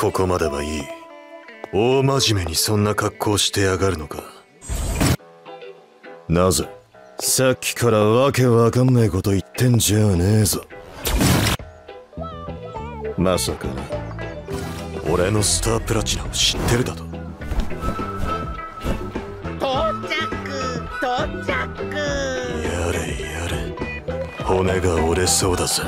ここまではいい。大真面目にそんな格好してやがるのか。なぜ？さっきからわけわかんないこと言ってんじゃねえぞ。まさかな。俺のスタープラチナを知ってるだと。到着到着。やれやれ。骨が折れそうだぜ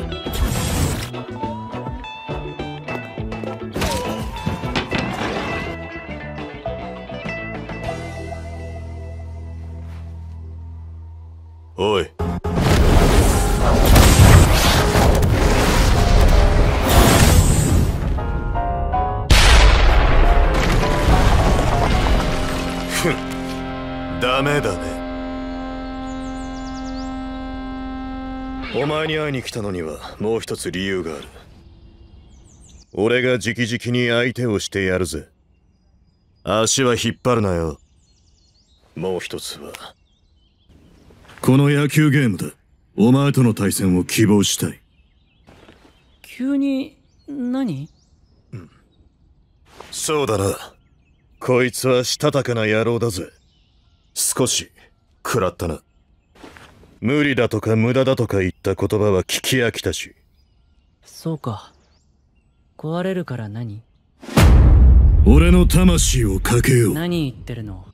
おい。ふん。ダメだね。お前に会いに来たのにはもう一つ理由がある。俺が直々に相手をしてやるぜ。足は引っ張るなよ。もう一つは。この野球ゲームだ。お前との対戦を希望したい。急に何？そうだな。こいつはしたたかな野郎だぜ。少し食らったな。無理だとか無駄だとか言った言葉は聞き飽きたし。そうか。壊れるから何？俺の魂をかけよう。何言ってるの？